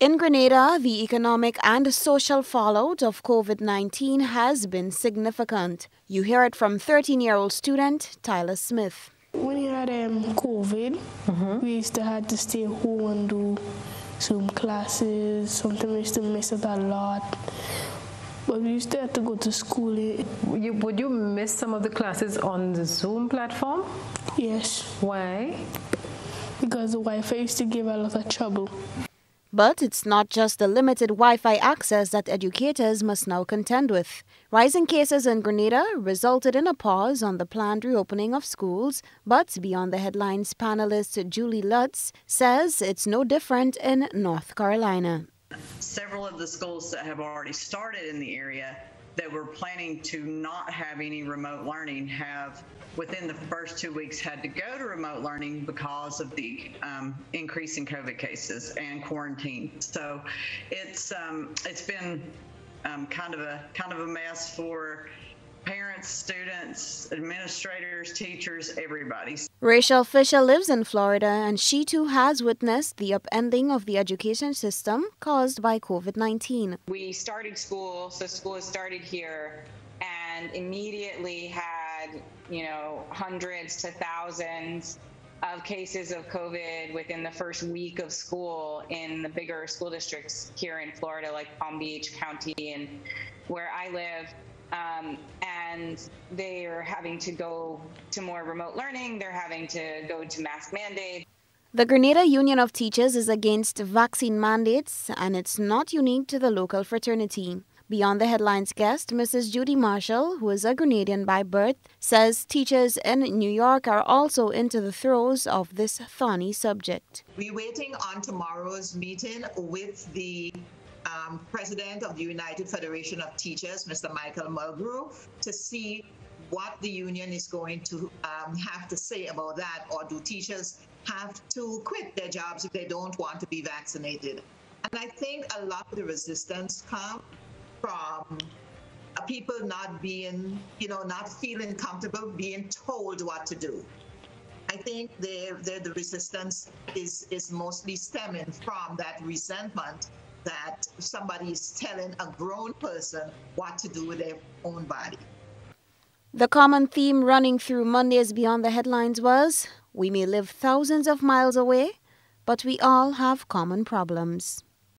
In Grenada, the economic and social fallout of COVID 19 has been significant. You hear it from 13 year old student Tyler Smith. When you had um, COVID, mm-hmm. we used to have to stay home and do Zoom classes. Sometimes we used to miss it a lot. But we used to have to go to school. You, would you miss some of the classes on the Zoom platform? Yes. Why? Because the Wi-Fi used to give a lot of trouble. But it's not just the limited Wi Fi access that educators must now contend with. Rising cases in Grenada resulted in a pause on the planned reopening of schools, but Beyond the Headlines panelist Julie Lutz says it's no different in North Carolina. Several of the schools that have already started in the area that were planning to not have any remote learning have within the first two weeks had to go to remote learning because of the um, increase in COVID cases and quarantine. So it's um, it's been um, kind of a kind of a mess for parents, students, administrators, teachers, everybody. Rachel Fisher lives in Florida and she too has witnessed the upending of the education system caused by COVID 19. We started school, so school has started here, and immediately had, you know, hundreds to thousands of cases of COVID within the first week of school in the bigger school districts here in Florida, like Palm Beach County and where I live. Um, and they are having to go to more remote learning. They're having to go to mask mandates. The Grenada Union of Teachers is against vaccine mandates, and it's not unique to the local fraternity. Beyond the Headlines guest, Mrs. Judy Marshall, who is a Grenadian by birth, says teachers in New York are also into the throes of this thorny subject. We're waiting on tomorrow's meeting with the um, president of the United Federation of Teachers, Mr. Michael Mulgrew, to see what the union is going to um, have to say about that, or do teachers have to quit their jobs if they don't want to be vaccinated? And I think a lot of the resistance comes from people not being, you know, not feeling comfortable being told what to do. I think the the resistance is, is mostly stemming from that resentment that somebody is telling a grown person what to do with their own body. The common theme running through Mondays Beyond the Headlines was We may live thousands of miles away, but we all have common problems.